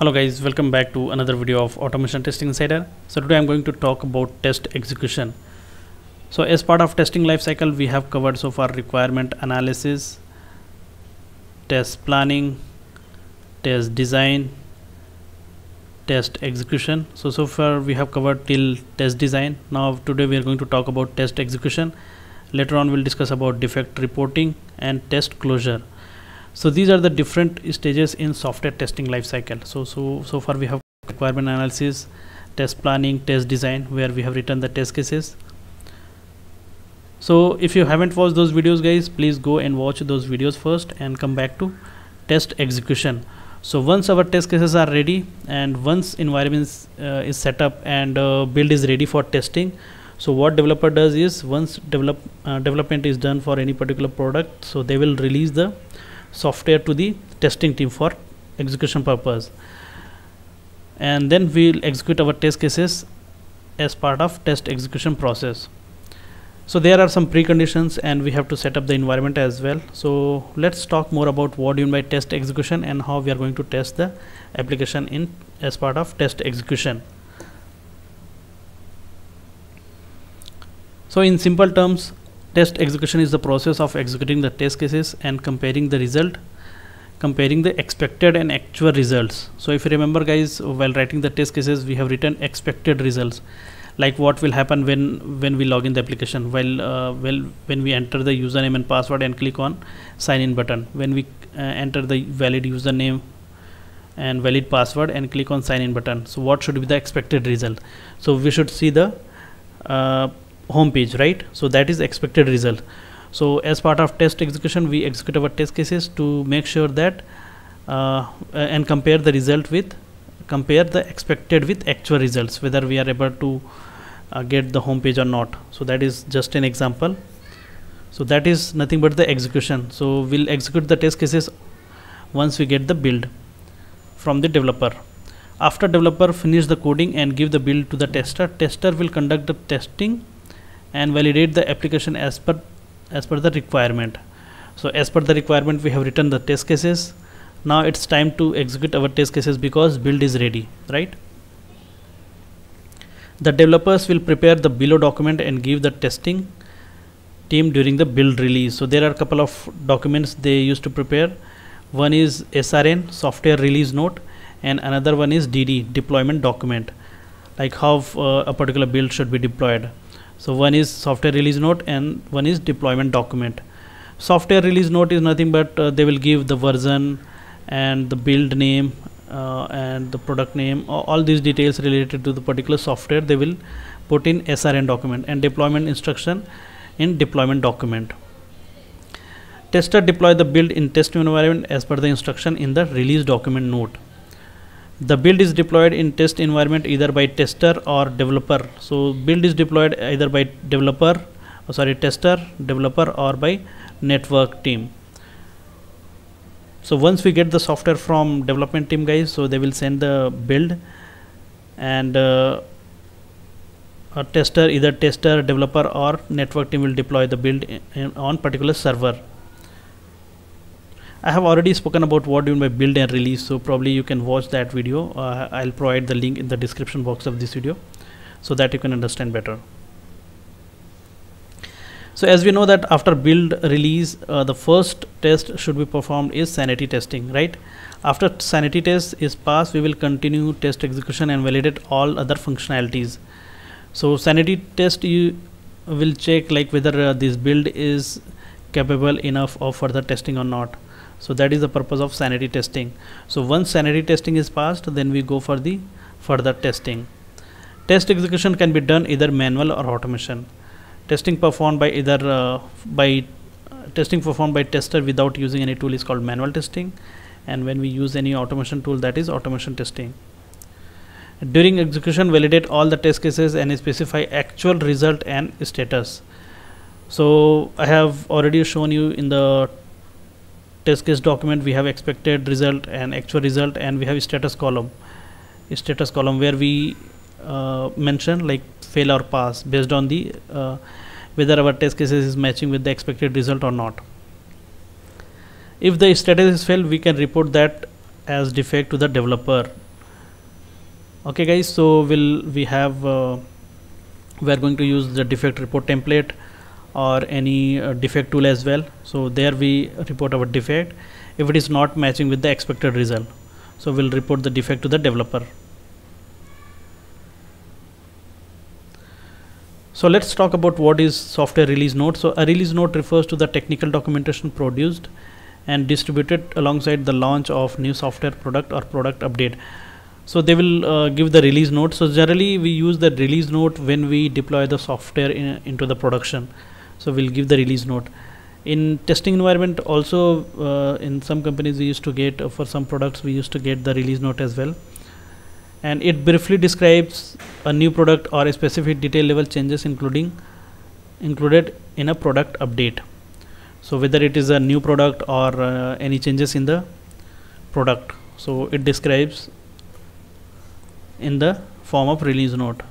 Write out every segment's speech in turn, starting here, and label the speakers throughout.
Speaker 1: hello guys. Welcome back to another video of automation testing insider. So today i'm going to talk about test execution. So as part of testing lifecycle we have covered so far requirement analysis test planning test design test execution. So so far we have covered till test design. Now today we are going to talk about test execution. Later on we'll discuss about defect reporting and test closure so these are the different stages in software testing lifecycle so so so far we have requirement analysis test planning test design where we have written the test cases. So if you haven't watched those videos guys please go and watch those videos first and come back to test execution. So once our test cases are ready and once environment uh, is set up and uh, build is ready for testing so what developer does is once develop uh, development is done for any particular product so they will release the software to the testing team for execution purpose. And then we'll execute our test cases as part of test execution process. So there are some preconditions and we have to set up the environment as well. So let's talk more about what you mean by test execution and how we are going to test the application in as part of test execution. So in simple terms test execution is the process of executing the test cases and comparing the result comparing the expected and actual results. So if you remember guys while writing the test cases we have written expected results like what will happen when when we log in the application while uh, well when we enter the username and password and click on sign in button when we uh, enter the valid username and valid password and click on sign in button. So what should be the expected result? So we should see the uh, home page right? So that is expected result. So as part of test execution we execute our test cases to make sure that uh, and compare the result with compare the expected with actual results whether we are able to uh, get the home page or not. So that is just an example. So that is nothing but the execution. So we'll execute the test cases once we get the build from the developer. After developer finish the coding and give the build to the tester tester will conduct the testing and validate the application as per as per the requirement. So as per the requirement we have written the test cases. Now it's time to execute our test cases because build is ready right? The developers will prepare the below document and give the testing team during the build release. So there are a couple of documents they used to prepare. One is srn software release note and another one is dd deployment document. Like how uh, a particular build should be deployed so one is software release note and one is deployment document. Software release note is nothing but uh, they will give the version and the build name uh, and the product name all these details related to the particular software they will put in srn document and deployment instruction in deployment document. Tester deploy the build in test environment as per the instruction in the release document note the build is deployed in test environment either by tester or developer. So build is deployed either by developer oh sorry tester developer or by network team. So once we get the software from development team guys so they will send the build and uh, a tester either tester developer or network team will deploy the build in, in, on particular server I have already spoken about what you mean by build and release so probably you can watch that video. Uh, I'll provide the link in the description box of this video so that you can understand better. So as we know that after build release uh, the first test should be performed is sanity testing right? After sanity test is passed we will continue test execution and validate all other functionalities. So sanity test you will check like whether uh, this build is capable enough of further testing or not so that is the purpose of sanity testing. So once sanity testing is passed then we go for the further testing. Test execution can be done either manual or automation. Testing performed by either uh, by testing performed by tester without using any tool is called manual testing. And when we use any automation tool that is automation testing. During execution validate all the test cases and specify actual result and status. So i have already shown you in the test case document we have expected result and actual result and we have status column. Status column where we uh, mention like fail or pass based on the uh, whether our test cases is matching with the expected result or not. If the status is failed we can report that as defect to the developer. Okay guys so we'll we have uh, we are going to use the defect report template or any uh, defect tool as well. So there we report our defect. If it is not matching with the expected result so we'll report the defect to the developer. So let's talk about what is software release note so a release note refers to the technical documentation produced and distributed alongside the launch of new software product or product update. So they will uh, give the release note so generally we use the release note when we deploy the software in, into the production so we'll give the release note. In testing environment also uh, in some companies we used to get uh, for some products we used to get the release note as well. And it briefly describes a new product or a specific detail level changes including included in a product update. So whether it is a new product or uh, any changes in the product. So it describes in the form of release note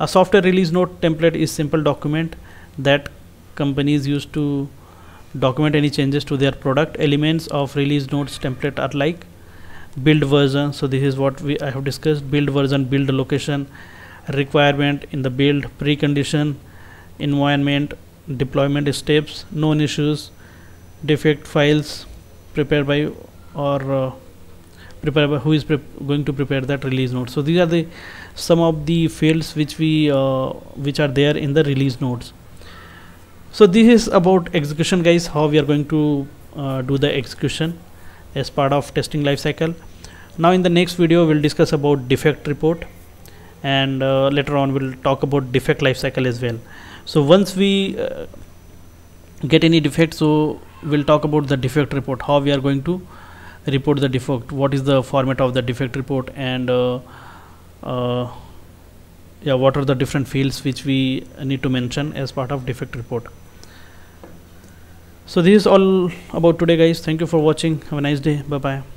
Speaker 1: a software release note template is simple document that companies use to document any changes to their product. Elements of release notes template are like build version. So this is what we I have discussed. Build version build location requirement in the build precondition environment deployment steps known issues defect files prepared by or uh, prepare who is going to prepare that release note. So these are the some of the fields which we uh, which are there in the release notes. So this is about execution guys how we are going to uh, do the execution as part of testing lifecycle now in the next video we'll discuss about defect report and uh, later on we'll talk about defect lifecycle as well. So once we uh, get any defect so we'll talk about the defect report how we are going to report the defect. What is the format of the defect report and uh, uh, yeah what are the different fields which we need to mention as part of defect report. So this is all about today guys. Thank you for watching. Have a nice day. Bye bye